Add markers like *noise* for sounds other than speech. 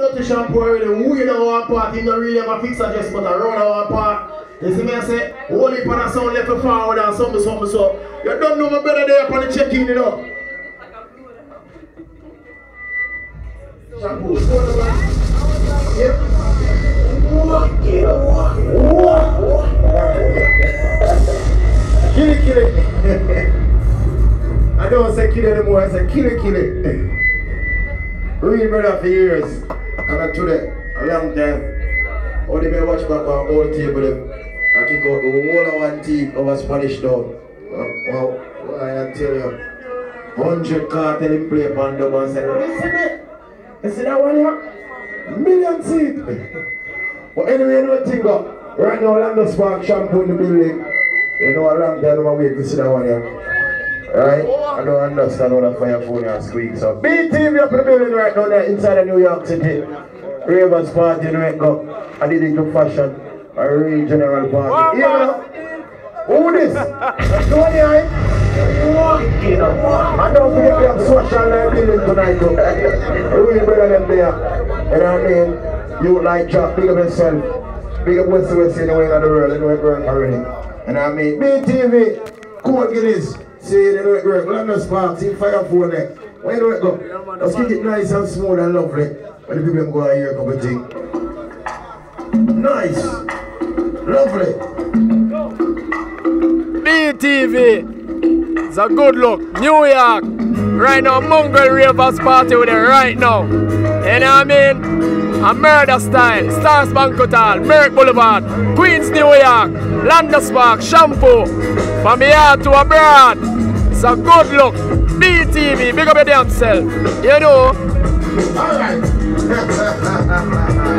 Dirty shampoo already, who you know one part, him don't really have a fix address, but around one part. You see me I say, hold it on a sound left forward and something, something, so. You don't know my brother there upon the check-in, you know. Shampoo, Kill it, kill it. *laughs* I don't say kill it anymore, I say kill it, kill it. *laughs* Real brother for years. And today, a long time. The may watch back on old table. I kick out the whole one team over Spanish town. Wow, wow, I tell you. Hundred cartel in play them and say, listen me. You see that one here? Million seat. *laughs* but anyway, the thing go. Right now, Lando Spark shampoo in the building. You know, a long time I'm wait to see that one here. Right? I don't understand what a fire phone and squeak. So BTV up in the building right now there inside of New York City. Ravens party in Red I did it to fashion. A real general party. You know? Who this? *laughs* That's the one here. And don't forget we have social life building tonight too. Real brother them there. You know what I mean? You like Jack, big up yourself. Big up West West in the way of the world. You know it work already. You know what I mean? BTV, Cool Guinness. See, you know it work. London Sparks, see fire phone there. Where do it go? Let's keep it nice and smooth and lovely. When the people go out here, a couple of things. Nice. Lovely. BTV. It's a good look. New York. Right now, Mongrel Ravers party with it right now. You know what I mean? A murder style. Stars Banquet Hall, Merrick Boulevard, Queens, New York, Landers Park, Shampoo. From here to abroad. a good look. BTV, big up your damn self. You know. Alright. *laughs*